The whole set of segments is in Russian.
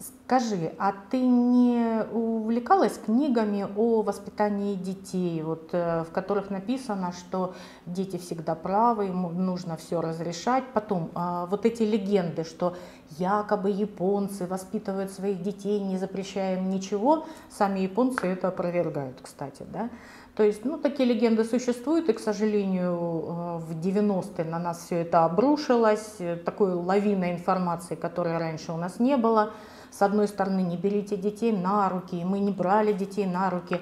Скажи, а ты не увлекалась книгами о воспитании детей, вот, э, в которых написано, что дети всегда правы, им нужно все разрешать? Потом, а, вот эти легенды, что якобы японцы воспитывают своих детей, не запрещая ничего, сами японцы это опровергают, кстати, да? То есть, ну, такие легенды существуют, и, к сожалению, э, в 90-е на нас все это обрушилось, э, такой лавина информации, которой раньше у нас не было. С одной стороны, не берите детей на руки, и мы не брали детей на руки.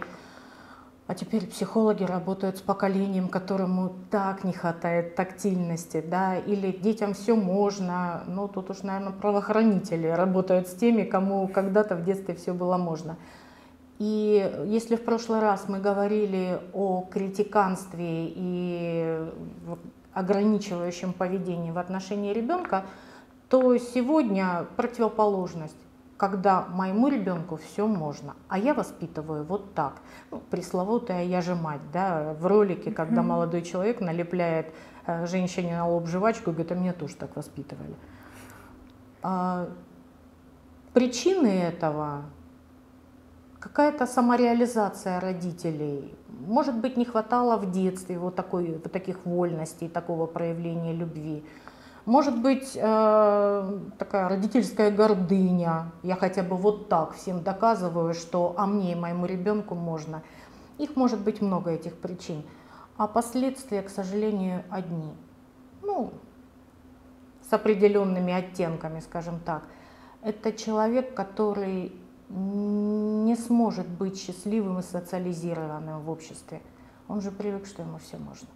А теперь психологи работают с поколением, которому так не хватает тактильности, да, или детям все можно, ну тут уж, наверное, правоохранители работают с теми, кому когда-то в детстве все было можно. И если в прошлый раз мы говорили о критиканстве и ограничивающем поведении в отношении ребенка, то сегодня противоположность когда моему ребенку все можно, а я воспитываю вот так. Ну, пресловутая я же мать, да, в ролике, когда mm-hmm. молодой человек налепляет э, женщине на лоб жвачку, говорит, а меня тоже так воспитывали. А, причины этого какая-то самореализация родителей. Может быть, не хватало в детстве вот, такой, вот таких вольностей, такого проявления любви. Может быть, э, такая родительская гордыня. Я хотя бы вот так всем доказываю, что а мне и моему ребенку можно. Их может быть много этих причин. А последствия, к сожалению, одни. Ну, с определенными оттенками, скажем так. Это человек, который не сможет быть счастливым и социализированным в обществе. Он же привык, что ему все можно.